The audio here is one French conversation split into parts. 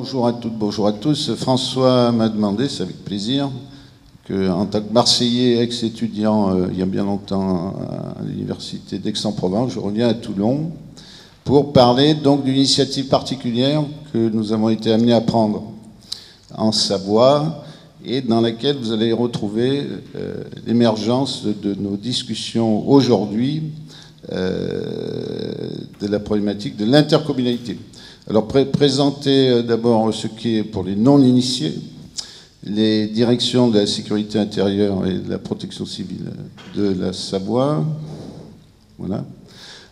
Bonjour à toutes, bonjour à tous. François m'a demandé, c'est avec plaisir, qu'en tant que Marseillais, ex-étudiant euh, il y a bien longtemps à l'université d'Aix-en-Provence, je reviens à Toulon pour parler donc d'une initiative particulière que nous avons été amenés à prendre en Savoie et dans laquelle vous allez retrouver euh, l'émergence de nos discussions aujourd'hui euh, de la problématique de l'intercommunalité. Alors présenter euh, d'abord ce qui est pour les non-initiés, les directions de la sécurité intérieure et de la protection civile de la Savoie. Voilà.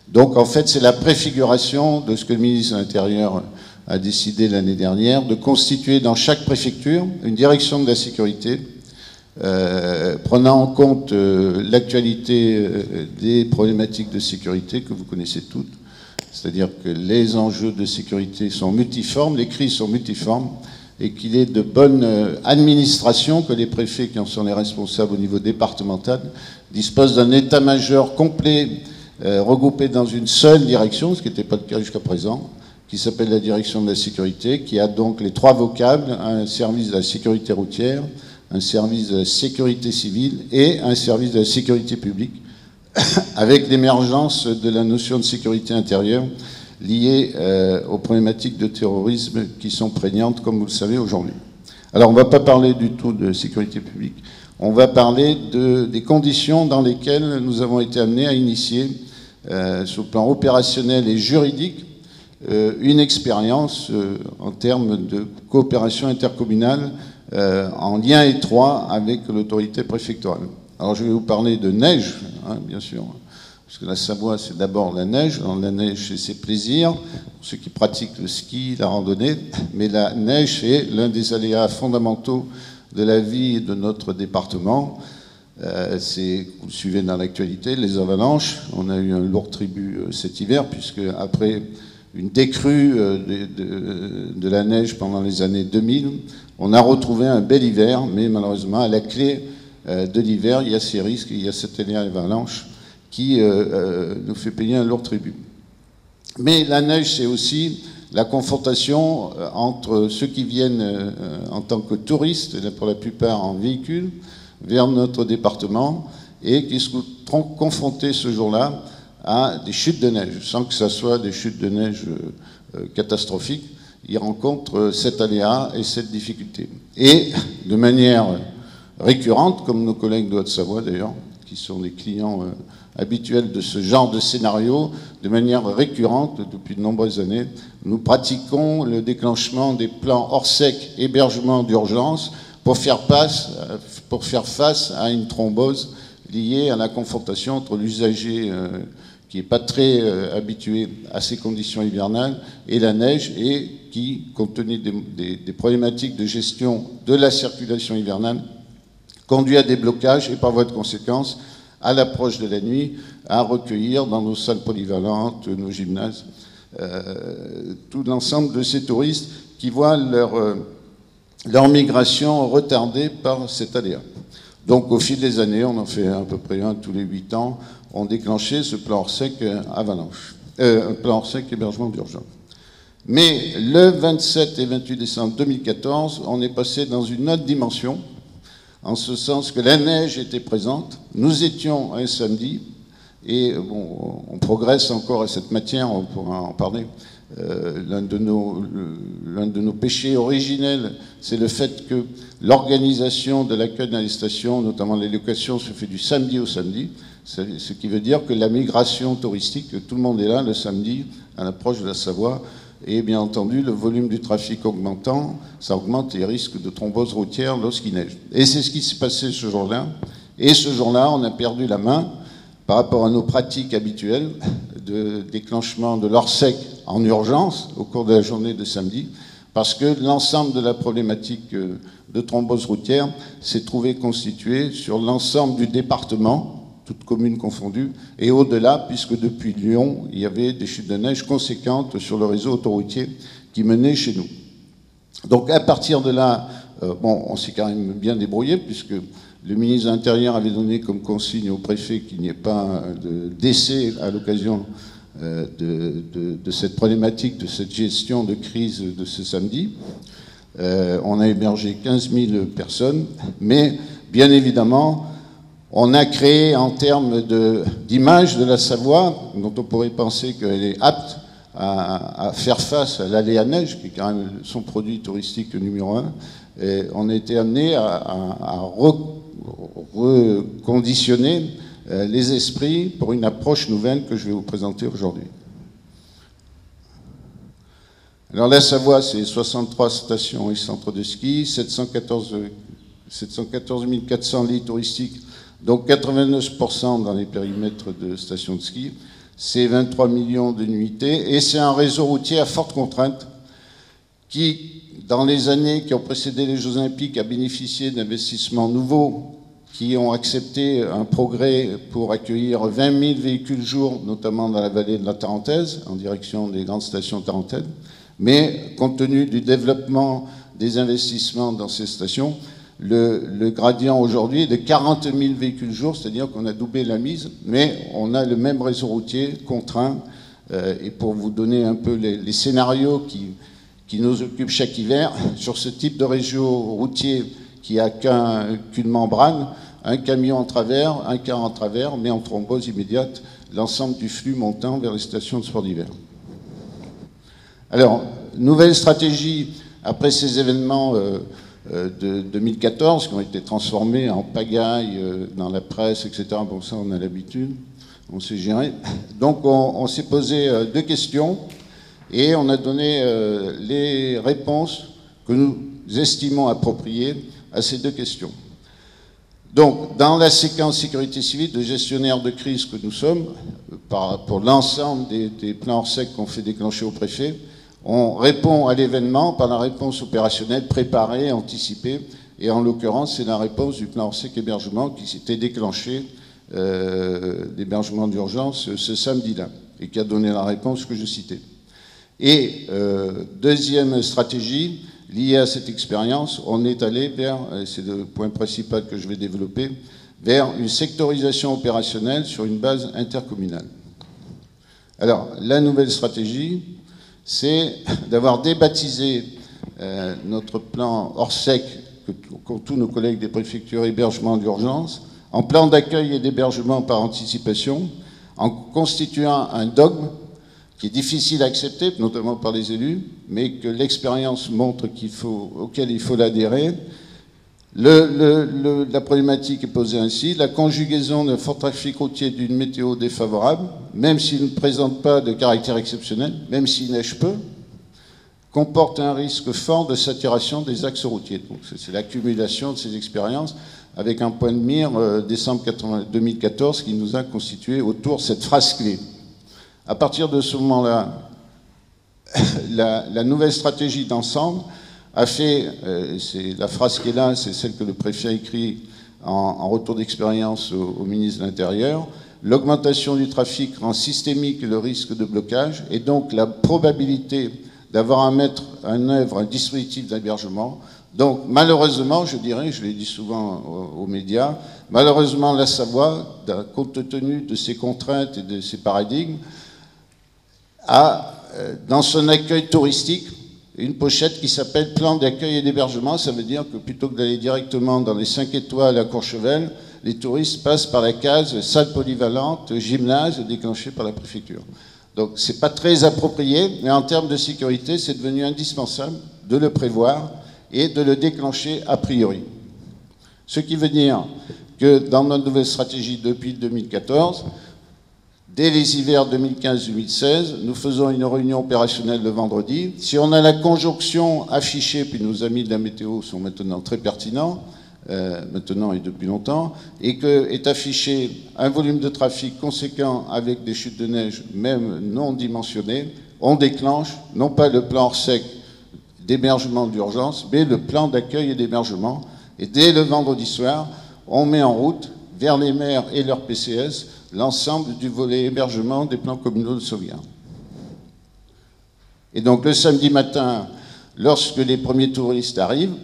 Donc en fait, c'est la préfiguration de ce que le ministre de l'Intérieur a décidé l'année dernière, de constituer dans chaque préfecture une direction de la sécurité, euh, prenant en compte euh, l'actualité des problématiques de sécurité que vous connaissez toutes, c'est-à-dire que les enjeux de sécurité sont multiformes, les crises sont multiformes, et qu'il est de bonne euh, administration que les préfets qui en sont les responsables au niveau départemental disposent d'un état-major complet euh, regroupé dans une seule direction, ce qui n'était pas le cas jusqu'à présent, qui s'appelle la direction de la sécurité, qui a donc les trois vocables, un service de la sécurité routière, un service de la sécurité civile et un service de la sécurité publique, avec l'émergence de la notion de sécurité intérieure liée euh, aux problématiques de terrorisme qui sont prégnantes, comme vous le savez, aujourd'hui. Alors, on ne va pas parler du tout de sécurité publique, on va parler de, des conditions dans lesquelles nous avons été amenés à initier, euh, sur le plan opérationnel et juridique, euh, une expérience en termes de coopération intercommunale en lien étroit avec l'autorité préfectorale. Alors je vais vous parler de neige, hein, bien sûr, parce que la Savoie, c'est d'abord la neige. la neige, c'est ses plaisirs, pour ceux qui pratiquent le ski, la randonnée, mais la neige, c'est l'un des aléas fondamentaux de la vie de notre département. Euh, vous le suivez dans l'actualité, les avalanches. On a eu un lourd tribut euh, cet hiver, puisque après une décrue euh, de, de, la neige pendant les années 2000, on a retrouvé un bel hiver, mais malheureusement, à la clé, de l'hiver, il y a ces risques, il y a cette avalanche qui euh, euh, nous fait payer un lourd tribut. Mais la neige, c'est aussi la confrontation entre ceux qui viennent en tant que touristes, pour la plupart en véhicule, vers notre département, et qui se seront confrontés ce jour-là à des chutes de neige, sans que ce soit des chutes de neige catastrophiques. Ils rencontrent cet aléa et cette difficulté. Et de manière récurrentes, comme nos collègues de Haute-Savoie d'ailleurs, qui sont des clients euh, habituels de ce genre de scénario, de manière récurrente depuis de nombreuses années. Nous pratiquons le déclenchement des plans hors sec hébergement d'urgence pour faire face, euh, pour faire face à une thrombose liée à la confrontation entre l'usager euh, qui n'est pas très habitué à ces conditions hivernales et la neige et qui, compte tenu des problématiques de gestion de la circulation hivernale, conduit à des blocages et par voie de conséquence, à l'approche de la nuit, à recueillir dans nos salles polyvalentes, nos gymnases, euh, tout l'ensemble de ces touristes qui voient leur, euh, leur migration retardée par cet aléa. Donc au fil des années, on en fait à peu près un tous les huit ans, on déclenchait ce plan hors sec avalanche, euh, plan hors sec hébergement d'urgence. Mais le 27 et 28 décembre 2014, on est passé dans une autre dimension, en ce sens que la neige était présente. Nous étions un samedi, et bon, on progresse encore à cette matière, on pourra en parler. Euh, l'un de, de nos péchés originels, c'est le fait que l'organisation de l'accueil dans les stations, notamment l'éducation, se fait du samedi au samedi, ce qui veut dire que la migration touristique, tout le monde est là le samedi à l'approche de la Savoie, et bien entendu, le volume du trafic augmentant, ça augmente les risques de thrombose routière lorsqu'il neige. Et c'est ce qui s'est passé ce jour-là. Et ce jour-là, on a perdu la main par rapport à nos pratiques habituelles de déclenchement de l'or sec en urgence au cours de la journée de samedi, parce que l'ensemble de la problématique euh, de thrombose routière s'est trouvé constitué sur l'ensemble du département, toutes communes confondues, et au-delà, puisque depuis Lyon, il y avait des chutes de neige conséquentes sur le réseau autoroutier qui menait chez nous. Donc à partir de là, euh, bon, on s'est quand même bien débrouillé, puisque le ministre de l'Intérieur avait donné comme consigne au préfet qu'il n'y ait pas de décès à l'occasion de, cette problématique, de cette gestion de crise de ce samedi. on a hébergé 15 000 personnes, mais bien évidemment, on a créé en termes d'image de, la Savoie, dont on pourrait penser qu'elle est apte à, faire face à l'aléa neige, qui est quand même son produit touristique numéro un. Et on a été amené à, reconditionner euh, les esprits pour une approche nouvelle que je vais vous présenter aujourd'hui. Alors la Savoie, c'est 63 stations et centres de ski, 714, 714 400 lits touristiques donc 89% dans les périmètres de stations de ski, c'est 23 millions de nuitées, et c'est un réseau routier à forte contrainte qui, dans les années qui ont précédé les Jeux Olympiques, a bénéficié d'investissements nouveaux qui ont accepté un progrès pour accueillir 20 000 véhicules jour, notamment dans la vallée de la Tarentaise, en direction des grandes stations tarentaines. Mais compte tenu du développement des investissements dans ces stations, le, gradient aujourd'hui est de 40 000 véhicules jour, c'est-à-dire qu'on a doublé la mise, mais on a le même réseau routier contraint. Euh, et pour vous donner un peu les, scénarios qui, qui, nous occupent chaque hiver, sur ce type de réseau routier qui a qu'une membrane, un camion en travers, un car en travers, mais en thrombose immédiate l'ensemble du flux montant vers les stations de sport d'hiver. Alors, nouvelle stratégie après ces événements. Euh, de 2014 qui ont été transformés en pagaille euh, dans la presse, etc. Bon, ça, on a l'habitude, on sait gérer. Donc, on, s'est posé euh, deux questions et on a donné les réponses que nous estimons appropriées à ces deux questions. Donc, dans la séquence sécurité civile de gestionnaire de crise que nous sommes, pour l'ensemble des, des plans hors sec qu'on fait déclencher au préfet, on répond à l'événement par la réponse opérationnelle préparée, anticipée, et en l'occurrence, c'est la réponse du plan sec hébergement qui s'était déclenché euh, d'hébergement d'urgence ce samedi-là, et qui a donné la réponse que je citais. Et euh, deuxième stratégie, liée à cette expérience, on est allé vers, c'est le point principal que je vais développer, vers une sectorisation opérationnelle sur une base intercommunale. Alors, la nouvelle stratégie, c'est d'avoir débaptisé euh, notre plan hors sec, que, tous nos collègues des préfectures hébergement d'urgence, en plan d'accueil et d'hébergement par anticipation, en constituant un dogme qui est difficile à accepter, notamment par les élus, mais que l'expérience montre qu'il faut, auquel il faut l'adhérer, la problématique est posée ainsi. La conjugaison d'un fort trafic routier d'une météo défavorable, même s'il ne présente pas de caractère exceptionnel, même s'il neige peu, comporte un risque fort de saturation des axes routiers. C'est l'accumulation de ces expériences avec un point de mire euh, décembre 2014 qui nous a constitué autour de cette phrase clé. À partir de ce moment-là, la nouvelle stratégie d'ensemble a fait, euh, c'est la phrase qui est là, c'est celle que le préfet a écrit en, retour d'expérience au, ministre de l'Intérieur, l'augmentation du trafic rend systémique le risque de blocage et donc la probabilité d'avoir à mettre en œuvre un dispositif d'hébergement. Donc malheureusement, je dirais, je l'ai dit souvent aux, aux, médias, malheureusement la Savoie, compte tenu de ses contraintes et de ses paradigmes, a euh, dans son accueil touristique une pochette qui s'appelle plan d'accueil et d'hébergement. Ça veut dire que plutôt que d'aller directement dans les 5 étoiles à Courchevel, les touristes passent par la case salle polyvalente, gymnase déclenché par la préfecture. Donc c'est pas très approprié, mais en termes de sécurité, c'est devenu indispensable de le prévoir et de le déclencher a priori. Ce qui veut dire que dans notre nouvelle stratégie depuis 2014, Dès les hivers 2015-2016, nous faisons une réunion opérationnelle le vendredi. Si on a la conjonction affichée, puis nos amis de la météo sont maintenant très pertinents, euh, maintenant et depuis longtemps, et que est affiché un volume de trafic conséquent avec des chutes de neige, même non dimensionnées, on déclenche non pas le plan sec d'hébergement d'urgence, mais le plan d'accueil et d'hébergement. Et dès le vendredi soir, on met en route vers les maires et leurs PCS l'ensemble du volet hébergement des plans communaux de sauvegarde. Et donc le samedi matin, lorsque les premiers touristes arrivent,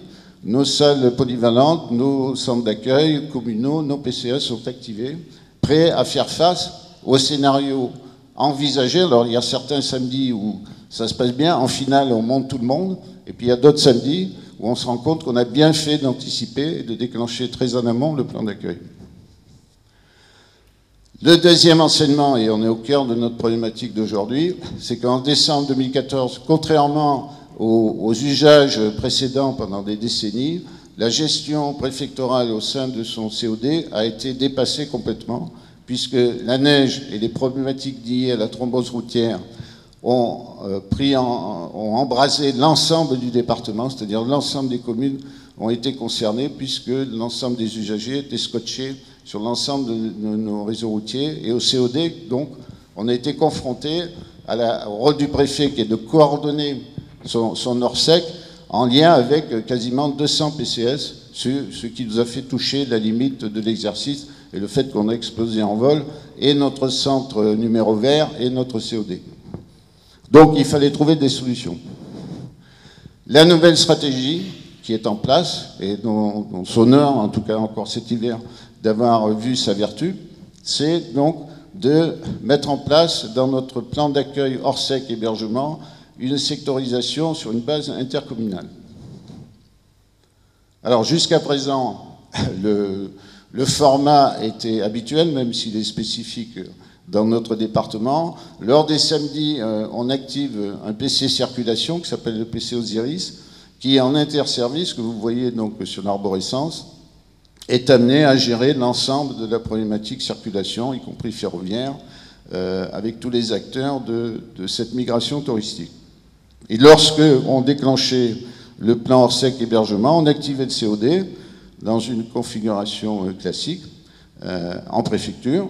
nos salles polyvalentes, nos centres d'accueil communaux, nos PCA sont activés, prêts à faire face au scénario envisager, alors il y a certains samedis où ça se passe bien, en finale on monte tout le monde, et puis il y a d'autres samedis où on se rend compte qu'on a bien fait d'anticiper et de déclencher très en amont le plan d'accueil. Le deuxième enseignement, et on est au cœur de notre problématique d'aujourd'hui, c'est qu'en décembre 2014, contrairement aux, usages précédents pendant des décennies, la gestion préfectorale au sein de son COD a été dépassée complètement, puisque la neige et les problématiques liées à la thrombose routière ont, euh, ont embrasé l'ensemble du département, c'est-à-dire l'ensemble des communes ont été concernées, puisque l'ensemble des usagers étaient scotchés sur l'ensemble de, nos réseaux routiers. Et au COD, donc, on a été confronté au rôle du préfet qui est de coordonner son, ORSEC en lien avec quasiment 200 PCS, ce, qui nous a fait toucher la limite de l'exercice et le fait qu'on a explosé en vol et notre centre numéro vert et notre COD. Donc il fallait trouver des solutions. La nouvelle stratégie qui est en place et dont, dont s'honore en tout cas encore cet hiver d'avoir vu sa vertu, c'est donc de mettre en place dans notre plan d'accueil hors sec hébergement une sectorisation sur une base intercommunale. Alors jusqu'à présent, le, format était habituel, même s'il est spécifique dans notre département. Lors des samedis, euh, on active un PC circulation qui s'appelle le PC Osiris, qui est en interservice, que vous voyez donc sur l'arborescence, est amené à gérer l'ensemble de la problématique circulation, y compris ferroviaire, euh, avec tous les acteurs de, cette migration touristique. Et lorsque on déclenchait le plan hors sec hébergement, on activait le COD dans une configuration euh, classique euh, en préfecture,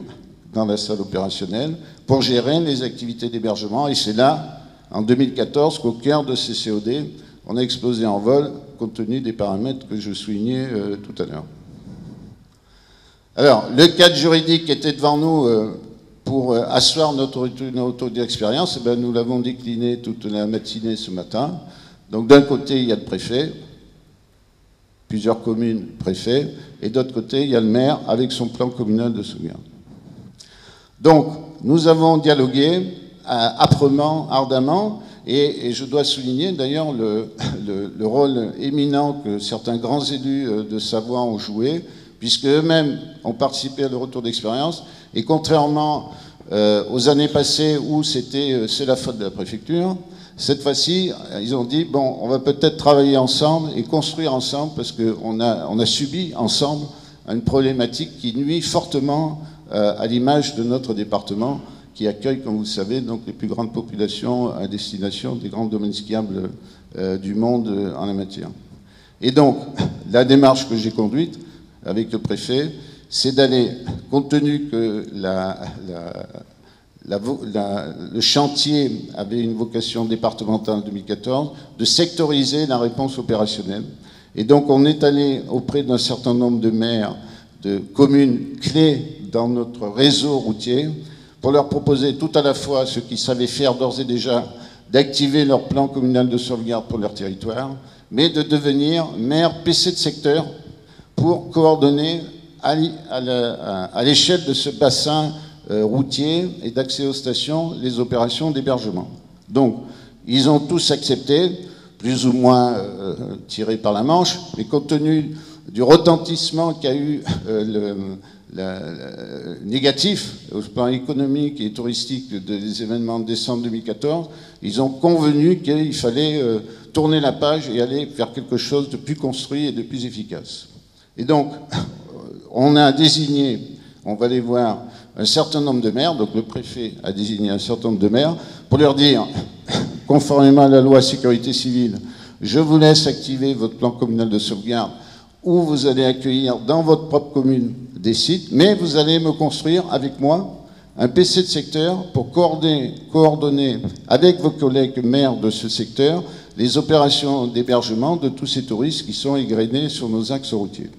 dans la salle opérationnelle, pour gérer les activités d'hébergement. Et c'est là, en 2014, qu'au cœur de ces COD, on a explosé en vol compte tenu des paramètres que je soulignais tout à l'heure. Alors, le cadre juridique était devant nous euh, pour euh, asseoir notre, notre d'expérience. Eh ben, nous l'avons décliné toute la matinée ce matin. Donc, d'un côté, il y a le préfet, plusieurs communes préfets, et d'autre côté, il y a le maire avec son plan communal de sauvegarde. Donc, nous avons dialogué euh, âprement, ardemment, et, je dois souligner d'ailleurs le, le, rôle éminent que certains grands élus de Savoie ont joué puisque eux-mêmes ont participé à le retour d'expérience. Et contrairement euh, aux années passées où c'était euh, c'est la faute de la préfecture, cette fois-ci, ils ont dit bon, on va peut-être travailler ensemble et construire ensemble parce qu'on a, on a subi ensemble une problématique qui nuit fortement euh, à l'image de notre département qui accueille, comme vous le savez, donc les plus grandes populations à destination des grands domaines skiables du monde en la matière. Et donc, la démarche que j'ai conduite, avec le préfet, c'est d'aller, compte tenu que le chantier avait une vocation départementale en 2014, de sectoriser la réponse opérationnelle. Et donc on est allé auprès d'un certain nombre de maires de communes clés dans notre réseau routier pour leur proposer tout à la fois ce qu'ils savaient faire d'ores et déjà, d'activer leur plan communal de sauvegarde pour leur territoire, mais de devenir maire PC de secteur pour coordonner à l'échelle de ce bassin euh, routier et d'accès aux stations les opérations d'hébergement. Donc, ils ont tous accepté, plus ou moins euh, tirés par la manche, mais compte tenu du retentissement qu'a eu euh, le, négatif au plan économique et touristique des événements de décembre 2014, ils ont convenu qu'il fallait tourner la page et aller vers quelque chose de plus construit et de plus efficace. Et donc, on a désigné, on va aller voir, un certain nombre de maires, donc le préfet a désigné un certain nombre de maires, pour leur dire, conformément à la loi sécurité civile, je vous laisse activer votre plan communal de sauvegarde où vous allez accueillir dans votre propre commune des sites, mais vous allez me construire avec moi un PC de secteur pour coordonner, coordonner avec vos collègues maires de ce secteur les opérations d'hébergement de tous ces touristes qui sont égrenés sur nos axes routiers.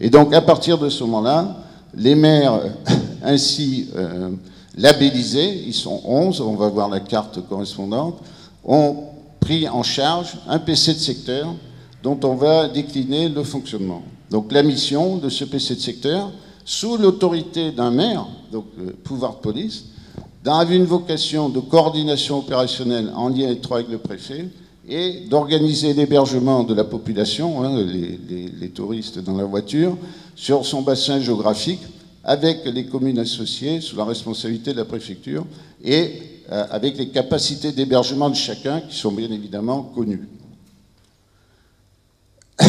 Et donc, à partir de ce moment-là, les maires ainsi euh, labellisés, ils sont 11, on va voir la carte correspondante, ont pris en charge un PC de secteur dont on va décliner le fonctionnement. Donc la mission de ce PC de secteur, sous l'autorité d'un maire, donc le pouvoir de police, avait une vocation de coordination opérationnelle en lien étroit avec le préfet et d'organiser l'hébergement de la population, hein, les, touristes dans la voiture, sur son bassin géographique avec les communes associées sous la responsabilité de la préfecture et euh, avec les capacités d'hébergement de chacun qui sont bien évidemment connues.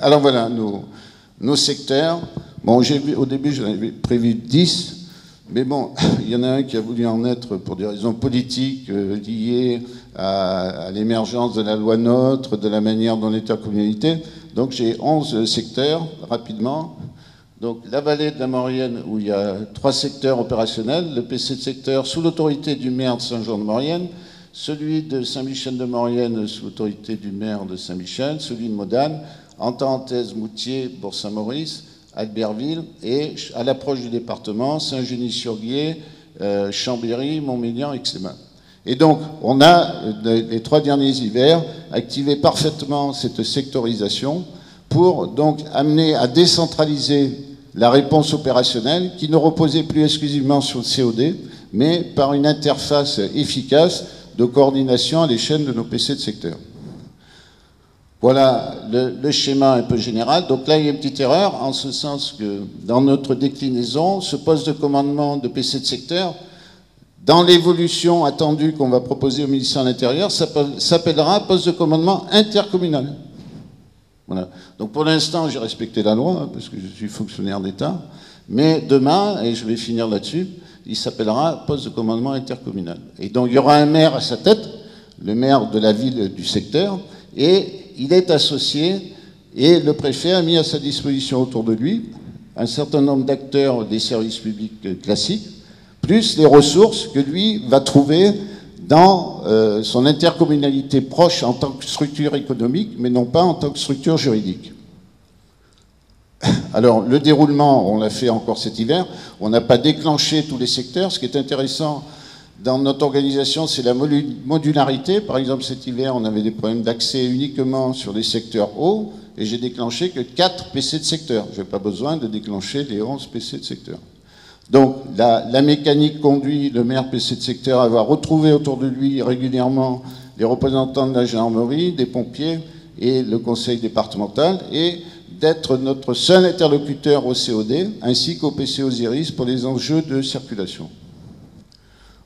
Alors voilà nos, secteurs. Bon, au début, j'en avais prévu 10, mais bon, il y en a un qui a voulu en être pour des raisons politiques euh, liées à, l'émergence de la loi NOTRe, de la manière dont l'intercommunalité. Donc j'ai 11 secteurs, rapidement. Donc la vallée de la Maurienne, où il y a trois secteurs opérationnels, le PC de secteur sous l'autorité du maire de Saint-Jean-de-Maurienne, celui de Saint-Michel-de-Maurienne sous l'autorité du maire de Saint-Michel, celui de Modane, Antantès, Moutier, Bourg-Saint-Maurice, Albertville et à l'approche du département, Saint-Genis-sur-Guiers, euh, Chambéry, Montmélian, etc. Et donc, on a, euh, les trois derniers hivers, activé parfaitement cette sectorisation pour donc amener à décentraliser la réponse opérationnelle qui ne reposait plus exclusivement sur le COD, mais par une interface efficace de coordination à l'échelle de nos PC de secteur. Voilà le, schéma un peu général. Donc là, il y a une petite erreur, en ce sens que dans notre déclinaison, ce poste de commandement de PC de secteur, dans l'évolution attendue qu'on va proposer au ministère de l'Intérieur, s'appellera poste de commandement intercommunal. Voilà. Donc pour l'instant, j'ai respecté la loi, hein, parce que je suis fonctionnaire d'État, mais demain, et je vais finir là-dessus, il s'appellera poste de commandement intercommunal. Et donc il y aura un maire à sa tête, le maire de la ville du secteur, et il est associé et le préfet a mis à sa disposition autour de lui un certain nombre d'acteurs des services publics classiques, plus les ressources que lui va trouver dans euh, son intercommunalité proche en tant que structure économique, mais non pas en tant que structure juridique. Alors, le déroulement, on l'a fait encore cet hiver. On n'a pas déclenché tous les secteurs. Ce qui est intéressant, dans notre organisation, c'est la modularité. Par exemple, cet hiver, on avait des problèmes d'accès uniquement sur les secteurs hauts, et j'ai déclenché que 4 PC de secteur. Je n'ai pas besoin de déclencher les 11 PC de secteur. Donc, la, mécanique conduit le maire PC de secteur à avoir retrouvé autour de lui régulièrement les représentants de la gendarmerie, des pompiers et le conseil départemental, et d'être notre seul interlocuteur au COD, ainsi qu'au PC Osiris pour les enjeux de circulation.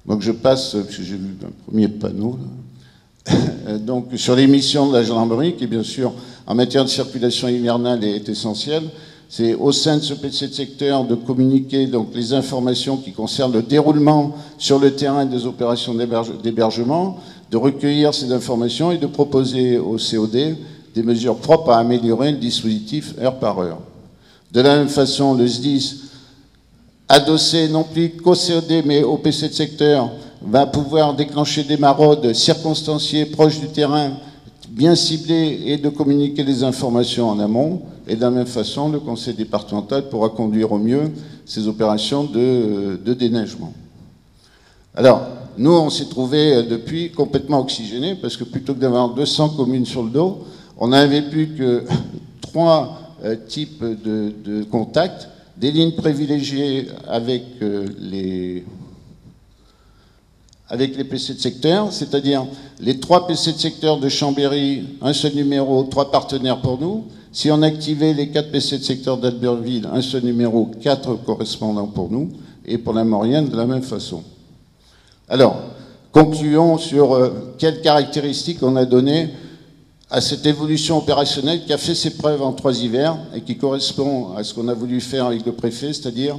Donc je passe, parce que j'ai vu un premier panneau, donc sur les missions de la gendarmerie, qui bien sûr en matière de circulation hivernale est essentielle, c'est au sein de ce PC de secteur de communiquer donc les informations qui concernent le déroulement sur le terrain des opérations d'hébergement, de recueillir ces informations et de proposer au COD des mesures propres à améliorer le dispositif heure par heure. De la même façon, le SDIS adossé non plus qu'au COD mais au PC de secteur, va pouvoir déclencher des maraudes circonstanciées proches du terrain, bien ciblées et de communiquer les informations en amont. Et de la même façon, le conseil départemental pourra conduire au mieux ces opérations de, déneigement. Alors, nous, on s'est trouvé euh, depuis complètement oxygéné parce que plutôt que d'avoir 200 communes sur le dos, on n'avait plus que trois euh, types de, de contacts des lignes privilégiées avec euh, les, avec les PC de secteur, c'est-à-dire les trois PC de secteur de Chambéry, un seul numéro, trois partenaires pour nous. Si on activait les quatre PC de secteur d'Albertville, un seul numéro, quatre correspondants pour nous, et pour la Maurienne de la même façon. Alors, concluons sur euh, quelles caractéristiques on a données à cette évolution opérationnelle qui a fait ses preuves en trois hivers et qui correspond à ce qu'on a voulu faire avec le préfet, c'est-à-dire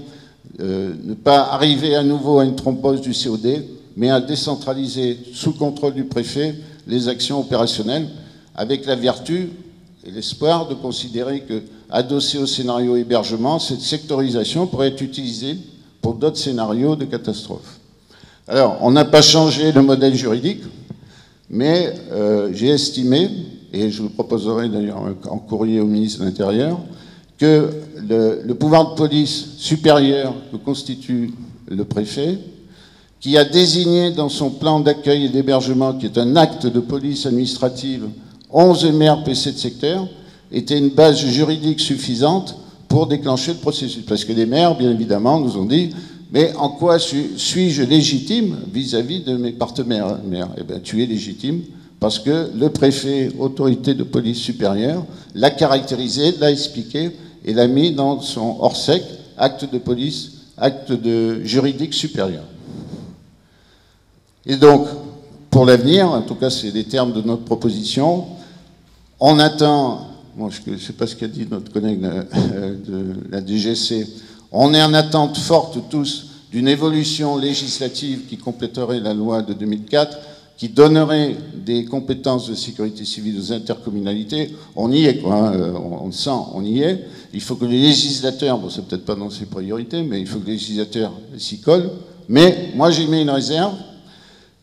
euh, ne pas arriver à nouveau à une trompose du COD, mais à décentraliser sous contrôle du préfet les actions opérationnelles, avec la vertu l'espoir de considérer que, adossé au scénario hébergement, cette sectorisation pourrait être utilisée pour d'autres scénarios de catastrophe. Alors, on n'a pas changé le modèle juridique, mais euh, j'ai estimé et je vous proposerai d'ailleurs en courrier au ministre de l'Intérieur, que le, pouvoir de police supérieur que constitue le préfet, qui a désigné dans son plan d'accueil et d'hébergement, qui est un acte de police administrative, 11 maires PC de secteur, était une base juridique suffisante pour déclencher le processus. Parce que les maires, bien évidemment, nous ont dit, Mais en quoi suis-je légitime vis-à-vis de mes partenaires? Eh bien, tu es légitime parce que le préfet, autorité de police supérieure, l'a caractérisé, l'a expliqué et l'a mis dans son hors-sec, acte de police, acte de juridique supérieur. Et donc, pour l'avenir, en tout cas c'est les termes de notre proposition, on attend, je ne sais pas ce qu'a dit notre collègue de la DGC, on est en attente forte tous d'une évolution législative qui compléterait la loi de 2004, qui donnerait des compétences de sécurité civile aux intercommunalités. On y est, hein, on, le sent, on y est. Il faut que les législateurs, bon, c'est peut-être pas dans ses priorités, mais il faut que les législateurs s'y collent. Mais moi, j'ai mis une réserve,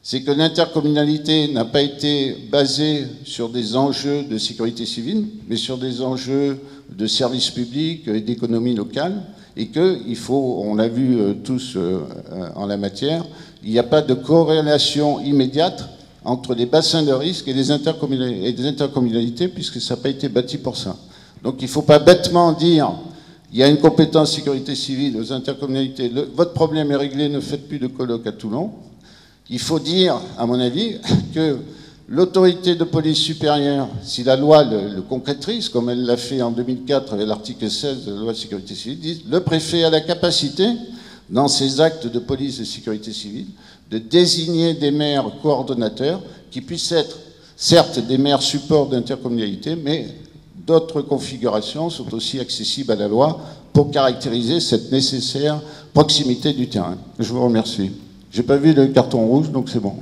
c'est que l'intercommunalité n'a pas été basée sur des enjeux de sécurité civile, mais sur des enjeux de services publics et d'économie locale et qu'il faut, on l'a vu euh, tous euh, en la matière, il n'y a pas de corrélation immédiate entre les bassins de risque et les intercommunalités, puisque ça n'a pas été bâti pour ça. Donc il ne faut pas bêtement dire il y a une compétence sécurité civile aux intercommunalités, votre problème est réglé, ne faites plus de colloques à Toulon. Il faut dire, à mon avis, que L'autorité de police supérieure, si la loi le, concrétise, comme elle l'a fait en 2004 avec l'article 16 de la loi de sécurité civile, le préfet a la capacité, dans ses actes de police et de sécurité civile, de désigner des maires coordonnateurs qui puissent être, certes, des maires support d'intercommunalité, mais d'autres configurations sont aussi accessibles à la loi pour caractériser cette nécessaire proximité du terrain. Je vous remercie. J'ai pas vu le carton rouge, donc c'est bon.